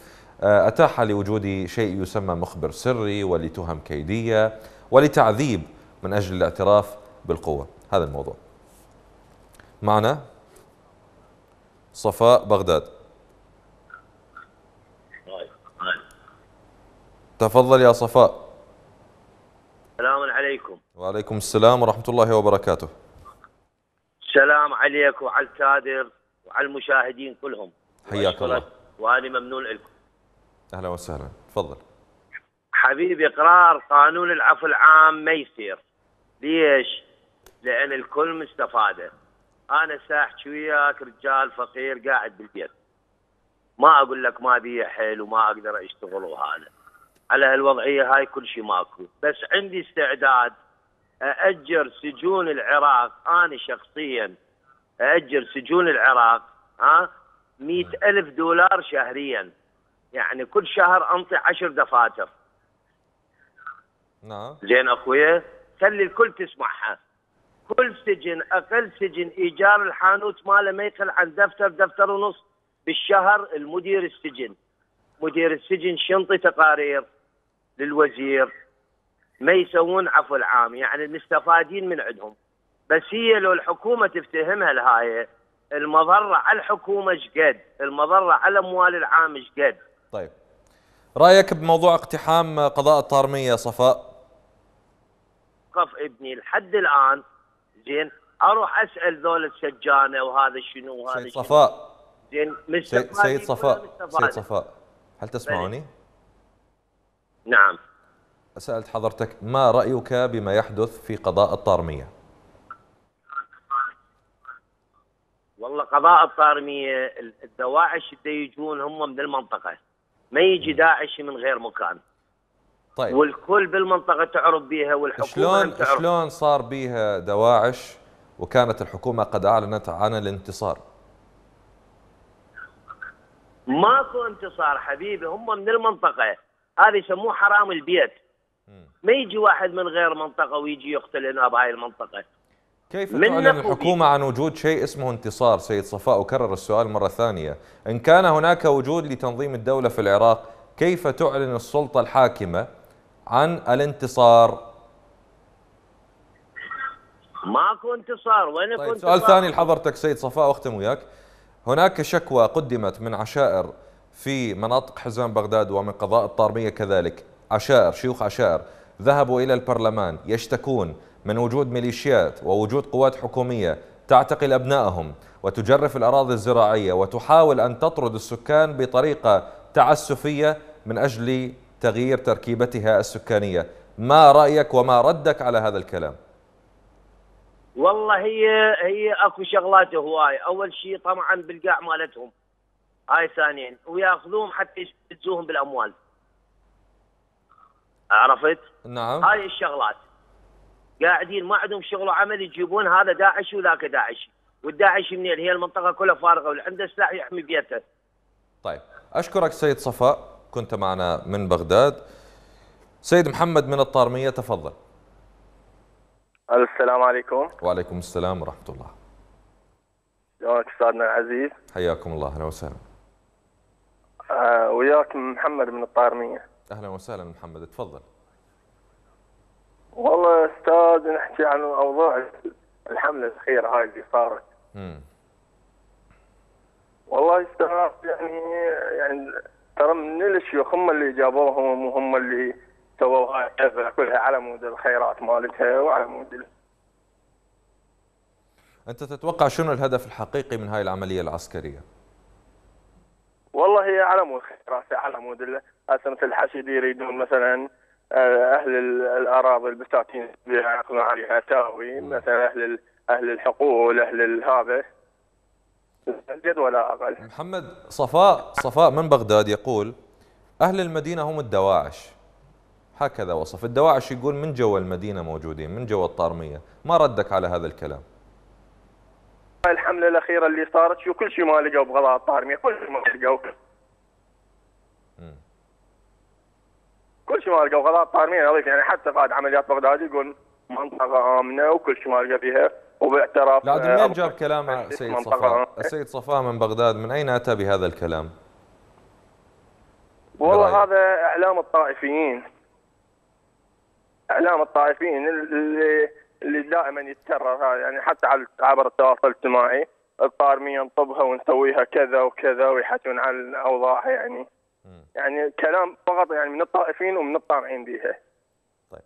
آه، أتاح لوجود شيء يسمى مخبر سري ولتهم كيدية ولتعذيب من أجل الاعتراف بالقوة. هذا الموضوع. معنا صفاء بغداد. تفضل يا صفاء. السلام عليكم. وعليكم السلام ورحمة الله وبركاته. السلام عليك وعلى الكادر وعلى المشاهدين كلهم. حياك الله. وأنا ممنون لكم. أهلا وسهلا. تفضل. حبيبي إقرار قانون العفو العام ما يصير. ليش؟ لأن الكل مستفادة. أنا ساحكي وياك رجال فقير قاعد بالبيت. ما أقول لك ما بي حيل وما أقدر أشتغل وهذا. على هالوضعية هاي كل شيء ماكو. بس عندي استعداد أأجر سجون العراق. أنا شخصيا أأجر سجون العراق ها مئة ألف دولار شهريا. يعني كل شهر أنطي عشر دفاتر. نعم. زين أخويا؟ خلي الكل تسمعها. كل سجن أقل سجن إيجار الحانوت ماله ما يقل عن دفتر دفتر ونص بالشهر المدير السجن. مدير السجن شنطي تقارير. للوزير. ما يسوون عفو العام يعني المستفادين من عندهم. بس هي لو الحكومة تفتهمها الهاي المضرة على الحكومة إيش قد المضرة على الاموال العام إيش قد طيب. رأيك بموضوع اقتحام قضاء الطارمية صفاء؟ وقف ابني لحد الآن. زين أروح أسأل ذول السجانه وهذا شنو وهذا سيد شنو. صفاء. زين سيد, صفاء؟ سيد صفاء. هل تسمعني؟ نعم. سألت حضرتك ما رأيك بما يحدث في قضاء الطارمية؟ والله قضاء الطارمية الدواعش اللي يجون هم من المنطقة. ما يجي داعش من غير مكان. طيب. والكل بالمنطقة تعرف بها والحكومة شلون تعرف شلون صار بيها دواعش وكانت الحكومة قد أعلنت عن الانتصار؟ ماكو انتصار حبيبي هم من المنطقة. هذه يسموه حرام البيت. ما يجي واحد من غير منطقة ويجي يقتل بهاي المنطقة. كيف تعلن. الحكومة عن وجود شيء اسمه انتصار؟ سيد صفاء أكرر السؤال مرة ثانية. إن كان هناك وجود لتنظيم الدولة في العراق كيف تعلن السلطة الحاكمة عن الانتصار؟ ماكو انتصار. وين طيب سؤال؟ ثاني لحضرتك سيد صفاء وأختم وياك. هناك شكوى قدمت من عشائر في مناطق حزام بغداد ومن قضاء الطارمية كذلك. عشائر شيوخ عشائر ذهبوا إلى البرلمان يشتكون من وجود ميليشيات ووجود قوات حكومية تعتقل أبنائهم وتجرف الأراضي الزراعية وتحاول أن تطرد السكان بطريقة تعسفية من أجل تغيير تركيبتها السكانية. ما رأيك وما ردك على هذا الكلام؟ والله هي هي أكو شغلات هواي. أول شيء طبعا بالقاع مالتهم. هاي ثانيين وياخذوهم حتى يستفزوهم بالأموال. عرفت؟ نعم. هاي الشغلات. قاعدين ما عندهم شغل وعمل يجيبون هذا داعشي وذاك داعشي والداعشي منين هي المنطقة كلها فارغة واللي عنده سلاح يحمي بيته. طيب. أشكرك سيد صفاء. كنت معنا من بغداد. سيد محمد من الطارمية تفضل. السلام عليكم. وعليكم السلام ورحمة الله. شلونك استاذنا العزيز حياكم الله أهلا وسهلا. وياك محمد من الطارمية. أهلا وسهلا محمد تفضل. والله أستاذ نحكي عن اوضاع الحملة الأخيرة هاي اللي صارت. مم. والله أستاذ يعني يعني ترى من الشيوخ هم اللي جابوهم وهم اللي سووا هاي الجبهة كلها على مود الخيرات مالتها وعلى مود أنت تتوقع شنو الهدف الحقيقي من هاي العملية العسكرية؟ والله هي على مود مثل الحشد يريدون مثلا آه، أهل ال- الأراضي البساتين يأخذون عليها تاوي مثلا أهل ال- أهل الحقول ال- هذا. زيد ولا أقل. محمد صفاء صفاء من بغداد يقول أهل المدينة هم الدواعش. هكذا وصف. الدواعش يقول من جوا المدينة موجودين من جوا الطارمية ما ردك على هذا الكلام؟ الحملة الأخيرة اللي صارت شو كل شيء ما لقوا بغضاء الطارميه كل شيء ما لقوا. كل شيء ما لقوا بغضاء الطارميه نظيف يعني حتى قائد عمليات بغداد يقول منطقة آمنة وكل شيء ما لقى فيها وباعتراف لا منين جاب بكر كلامه السيد سيد صفاء. السيد صفاء من بغداد من أين أتى بهذا الكلام والله برأيك؟ هذا إعلام الطائفيين إعلام الطائفيين اللي اللي دائما يتكرر هذا يعني حتى على عبر التواصل الاجتماعي الطارميه نطبها ونسويها كذا وكذا ويحكون عن الأوضاع يعني يعني كلام فقط يعني من الطائفيين ومن الطامعين بها طيب.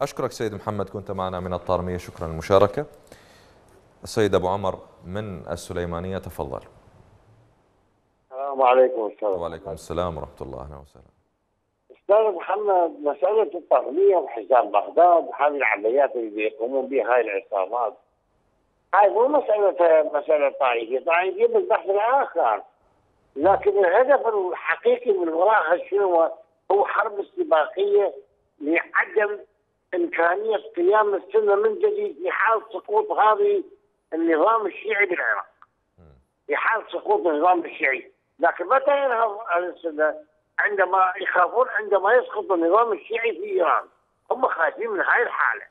أشكرك سيد محمد كنت معنا من الطارمية شكرا للمشاركة. السيد أبو عمر من السليمانية تفضل. السلام عليكم أستاذ وعليكم السلام ورحمة الله. أهلا وسهلا. أستاذ محمد مسألة التغنيه وحزام بغداد هذه العمليات اللي يقومون بها هاي العصابات هاي مو مساله مسألة طائفية، طائفية بالبحث الآخر لكن الهدف الحقيقي من وراءها شنو هو؟ هو حرب استباقية لعدم إمكانية قيام السنة من جديد في حال سقوط هذه النظام الشيعي بالعراق. في حال سقوط النظام الشيعي، لكن متى ينهض أهل السنة؟ عندما يخافون عندما يسقط النظام الشيعي في إيران، هم خايفين من هاي الحالة.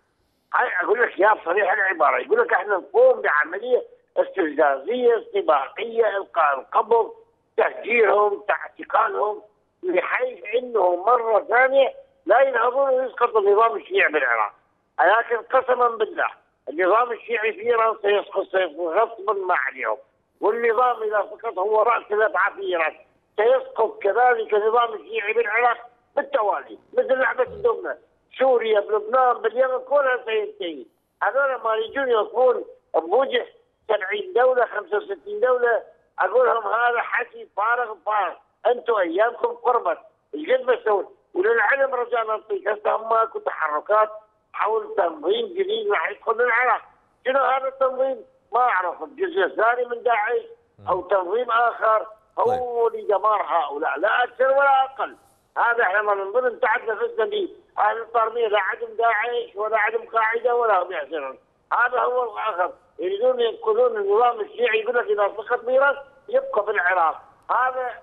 هاي أقول لك يا صريح العبارة، يقول لك إحنا نقوم بعملية استفزازية استباقية إلقاء القبض تهجيرهم اعتقالهم بحيث انه مرة ثانية لا ينهضون ويسقط النظام الشيعي بالعراق. لكن قسما بالله النظام الشيعي في إيران سيسقط سيسقط غصبا ما عليهم. والنظام إذا سقط هو رأس الابعاد في إيران سيسقط كذلك النظام الشيعي بالعراق بالتوالي مثل لعبة الدمنة. سوريا بلبنان باليمن كلها سينتهي هذول ما يجون يوقفون بوجه 70 دولة 65 دولة. أقول لهم هذا حكي فارغ فارغ. أنتم أيامكم قربت. إيش قد بتسوون وللعلم رجاء نعطيك هسه هم اكو تحركات حول تنظيم جديد راح يدخل العراق شنو هذا التنظيم؟ ما اعرف الجزء الثاني من داعش أو تنظيم آخر. هو اللي دمار هؤلاء لا أكثر ولا أقل. هذا إحنا ما من ضمن تعدنا في السبيل هذه الطرميه لا عدم داعش ولا عدم قاعدة ولا هم يحسنون هذا هو الآخر. يريدون ينقذون النظام الشيعي يقول لك إذا سقط ميراث يبقى في العراق. هذا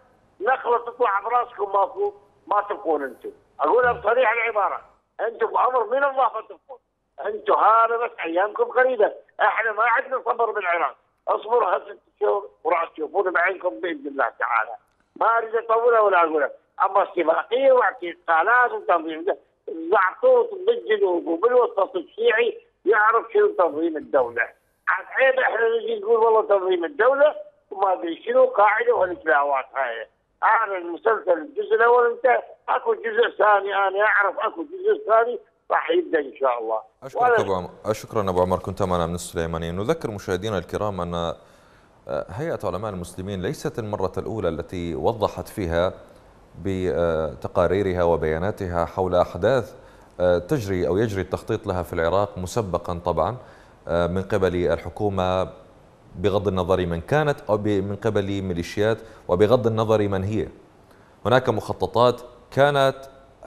نخلة تطلع براسكم ماكو ما تبقون أنتم. اقولها بصريح العبارة. أنتم بامر من الله ما تبقون. أنتم هذا بس أيامكم قريبة. إحنا ما عندنا صبر بالعراق. اصبروا ست شهور وراح تشوفون بعينكم باذن الله تعالى. ما أريد اطولها ولا اقولها أما استباقيه واعتقالات وتنظيم زعطوط بالجنوب وبالوسط الشيعي يعرف شنو تنظيم الدولة. عيب إحنا نجي نقول والله تنظيم الدولة وما أدري شنو قاعدة والاتلاوات هاي. هذا المسلسل الجزء الأول انتهى أكو جزء ثاني أنا أعرف أكو جزء ثاني راح يبدا إن شاء الله. أشكرك أبو عمر. شكرا أبو عمر كنت معنا من السليمانيه نذكر مشاهدينا الكرام أن آه، هيئة علماء المسلمين ليست المرة الأولى التي وضحت فيها بتقاريرها وبياناتها حول أحداث آه، تجري أو يجري التخطيط لها في العراق مسبقا طبعا آه، من قبل الحكومة بغض النظر من كانت أو من قبل ميليشيات وبغض النظر من هي. هناك مخططات كانت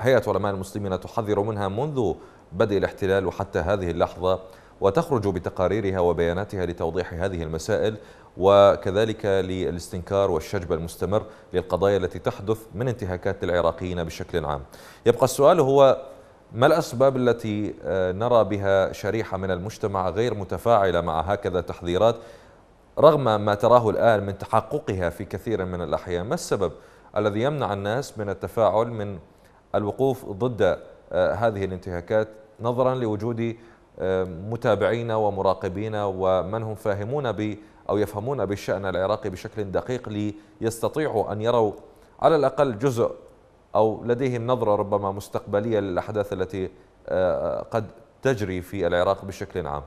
هيئة علماء المسلمين تحذر منها منذ بدء الاحتلال وحتى هذه اللحظة وتخرج بتقاريرها وبياناتها لتوضيح هذه المسائل وكذلك للاستنكار والشجب المستمر للقضايا التي تحدث من انتهاكات العراقيين بشكل عام. يبقى السؤال هو ما الأسباب التي آه، نرى بها شريحة من المجتمع غير متفاعلة مع هكذا تحذيرات رغم ما تراه الآن من تحققها في كثير من الأحيان؟ ما السبب الذي يمنع الناس من التفاعل من الوقوف ضد آه، هذه الانتهاكات نظرا لوجود آه، متابعين ومراقبين ومن هم فاهمون ب أو يفهمون بالشأن العراقي بشكل دقيق ليستطيعوا أن يروا على الأقل جزء أو لديهم نظرة ربما مستقبلية للأحداث التي آه، قد تجري في العراق بشكل عام.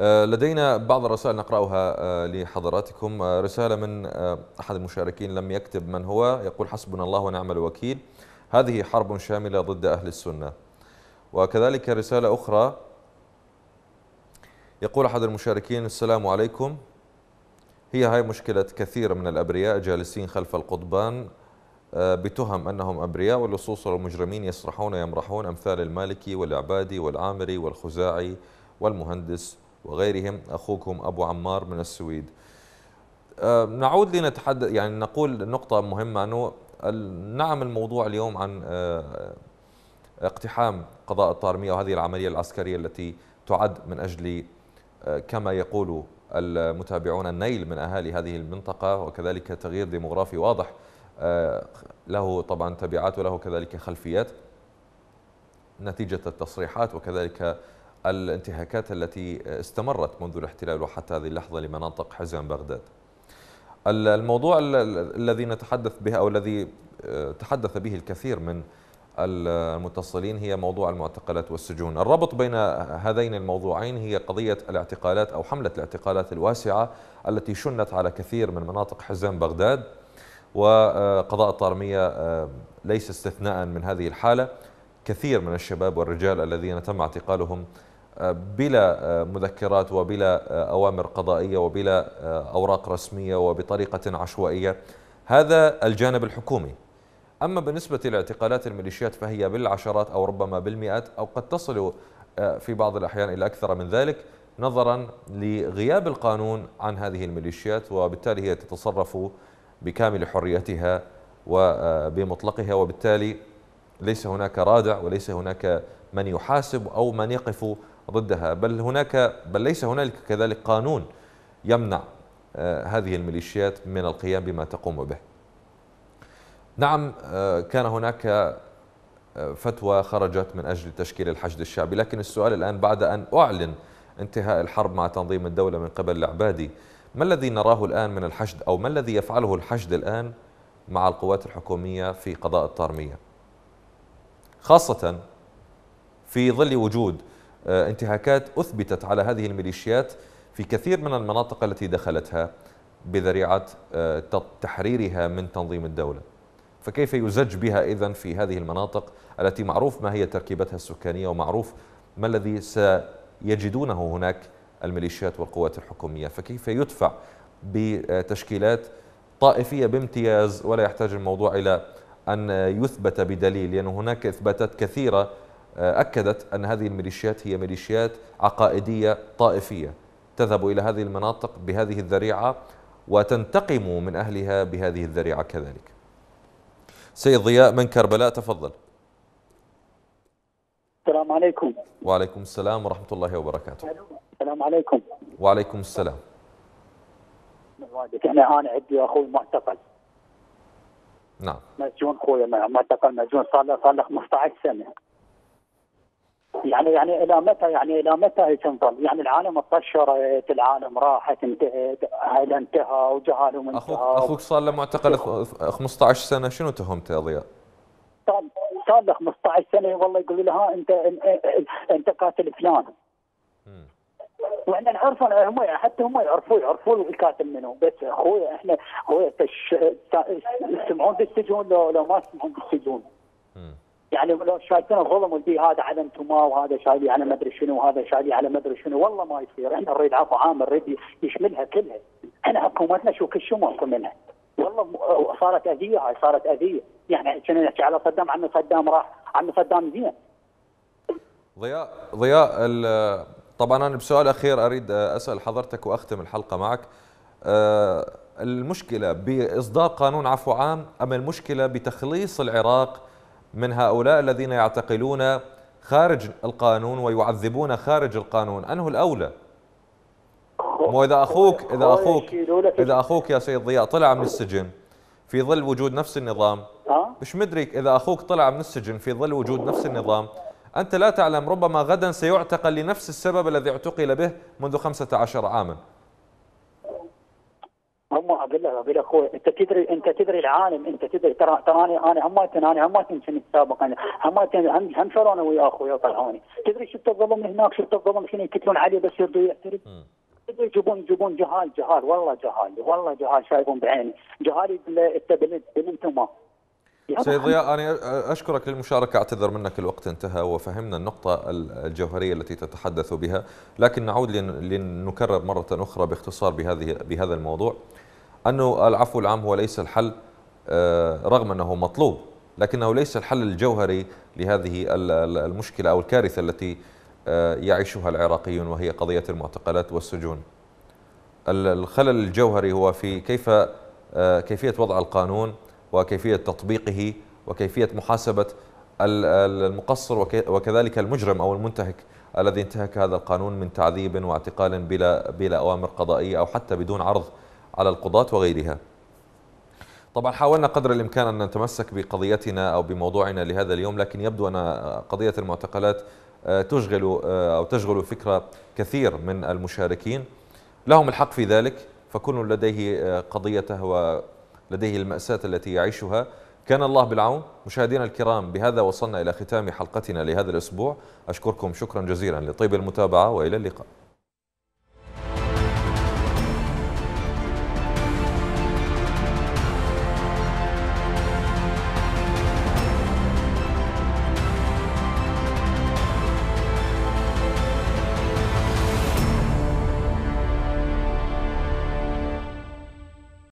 لدينا بعض الرسائل نقرأها لحضراتكم. رسالة من أحد المشاركين لم يكتب من هو يقول حسبنا الله ونعم الوكيل. هذه حرب شاملة ضد أهل السنة. وكذلك رسالة أخرى يقول أحد المشاركين السلام عليكم. هي هاي مشكلة كثير من الأبرياء جالسين خلف القضبان آه، بتهم أنهم أبرياء واللصوص والمجرمين يسرحون يمرحون أمثال المالكي والعبادي والعامري والخزاعي والمهندس وغيرهم. أخوكم أبو عمار من السويد. آه، نعود لنتحدث يعني نقول نقطة مهمة. أنه نعم الموضوع اليوم عن آه، اقتحام قضاء الطارمية وهذه العملية العسكرية التي تعد من أجل آه، كما يقول المتابعون النيل من أهالي هذه المنطقة وكذلك تغيير ديموغرافي واضح آه، له طبعا تبعات وله كذلك خلفيات. نتيجة التصريحات وكذلك الانتهاكات التي استمرت منذ الاحتلال وحتى هذه اللحظة لمناطق حزم بغداد. الموضوع الذي نتحدث به أو الذي آه، تحدث به الكثير من المتصلين هي موضوع المعتقلات والسجون. الربط بين هذين الموضوعين هي قضية الاعتقالات أو حملة الاعتقالات الواسعة التي شنت على كثير من مناطق حزام بغداد وقضاء الطارمية آه، ليس استثناء من هذه الحالة. كثير من الشباب والرجال الذين تم اعتقالهم بلا مذكرات وبلا أوامر قضائية وبلا أوراق رسمية وبطريقة عشوائية هذا الجانب الحكومي. أما بالنسبة لاعتقالات الميليشيات فهي بالعشرات أو ربما بالمئات أو قد تصل في بعض الأحيان إلى أكثر من ذلك نظرا لغياب القانون عن هذه الميليشيات وبالتالي هي تتصرف بكامل حريتها وبمطلقها وبالتالي ليس هناك رادع وليس هناك من يحاسب أو من يقف ضدها. بل هناك بل ليس هنالك كذلك قانون يمنع آه، هذه الميليشيات من القيام بما تقوم به. نعم آه، كان هناك آه، فتوى خرجت من أجل تشكيل الحشد الشعبي. لكن السؤال الآن بعد أن أعلن انتهاء الحرب مع تنظيم الدولة من قبل العبادي ما الذي نراه الآن من الحشد؟ أو ما الذي يفعله الحشد الآن مع القوات الحكومية في قضاء الطارمية؟ خاصة في ظل وجود آه، انتهاكات أثبتت على هذه الميليشيات في كثير من المناطق التي دخلتها بذريعة آه، تحريرها من تنظيم الدولة. فكيف يزج بها إذن في هذه المناطق التي معروف ما هي تركيبتها السكانية ومعروف ما الذي سيجدونه هناك الميليشيات والقوات الحكومية؟ فكيف يدفع بتشكيلات طائفية بامتياز؟ ولا يحتاج الموضوع إلى أن يثبت بدليل؟ لأن هناك إثباتات كثيرة أكدت أن هذه الميليشيات هي ميليشيات عقائدية طائفية. تذهب إلى هذه المناطق بهذه الذريعة وتنتقم من أهلها بهذه الذريعة كذلك. سيد ضياء من كربلاء تفضل. السلام عليكم. وعليكم السلام ورحمة الله وبركاته. السلام عليكم. وعليكم السلام. أنا أنا عندي أخوي معتقل. نعم. مسجون أخوي معتقل مسجون صار له صار له 15 سنه يعني يعني إلى متى يعني إلى متى تنظل؟ يعني العالم طشرت العالم راحت انتهت هذا انتهى وجهالهم انتهى أخوك أخوك صار له معتقل 15 سنة شنو تهمته يا ضياء؟ صار له 15 سنة والله يقول له ها انت انت قاتل فلان. وإحنا نعرف هم حتى هم يعرفوا يعرفوا الكاتب منه. بس أخوي إحنا أخوي تسمعون بالسجون لو لو ما تسمعون بالسجون. يعني لو شايفين الظلم والبي هذا على انتما وهذا شايلي على ما أدري شنو وهذا شايلي على ما أدري شنو والله ما يصير. إحنا نريد عفو عام نريد يشملها كلها. إحنا حكومتنا شو كل شو ماكو منها. والله صارت أذية هاي صارت أذية. يعني كنا نحكي على صدام؟ عم صدام راح عم صدام زين. ضياء ضياء طبعا أنا بسؤال أخير أريد أسأل حضرتك وأختم الحلقة معك. المشكلة بإصدار قانون عفو عام أم المشكلة بتخليص العراق من هؤلاء الذين يعتقلون خارج القانون ويعذبون خارج القانون. أنه الأولى. مو إذا أخوك إذا أخوك إذا أخوك يا سيد ضياء طلع من السجن في ظل وجود نفس النظام. مش مدرك إذا أخوك طلع من السجن في ظل وجود نفس النظام أنت لا تعلم ربما غدا سيعتقل لنفس السبب الذي اعتقل به منذ 15 عاما. هم أقول لك أقول لك أخوي أنت تدري أنت تدري العالم أنت تدري ترى تراني أنا هم أنا هم كنت سابقا هم هم هم شلون ويا أخوي طلعوني؟ تدري شفت الظلم هناك شفت الظلم شنو يكتلون عليه بس يرضوا يعترف تدري يجيبون يجيبون جهال جهال والله جهال والله جهال شايفون بعيني. جهال أنت بنت بنتما سيد ضياء أنا أشكرك للمشاركة أعتذر منك الوقت انتهى وفهمنا النقطة الجوهرية التي تتحدث بها لكن نعود لنكرر مرة أخرى باختصار بهذه بهذا الموضوع. أنه العفو العام هو ليس الحل رغم أنه مطلوب لكنه ليس الحل الجوهري لهذه المشكلة أو الكارثة التي يعيشها العراقيون وهي قضية المعتقلات والسجون. الخلل الجوهري هو في كيف كيفية وضع القانون وكيفية تطبيقه وكيفية محاسبة المقصر وكذلك المجرم أو المنتهك الذي انتهك هذا القانون من تعذيب واعتقال بلا بلا أوامر قضائية أو حتى بدون عرض على القضاة وغيرها. طبعا حاولنا قدر الإمكان أن نتمسك بقضيتنا أو بموضوعنا لهذا اليوم لكن يبدو أن قضية المعتقلات تشغل أو تشغل فكرة كثير من المشاركين. لهم الحق في ذلك فكل لديه قضيته و لديه المأساة التي يعيشها. كان الله بالعون. مشاهدينا الكرام بهذا وصلنا إلى ختام حلقتنا لهذا الأسبوع. أشكركم شكرا جزيلا لطيب المتابعة وإلى اللقاء.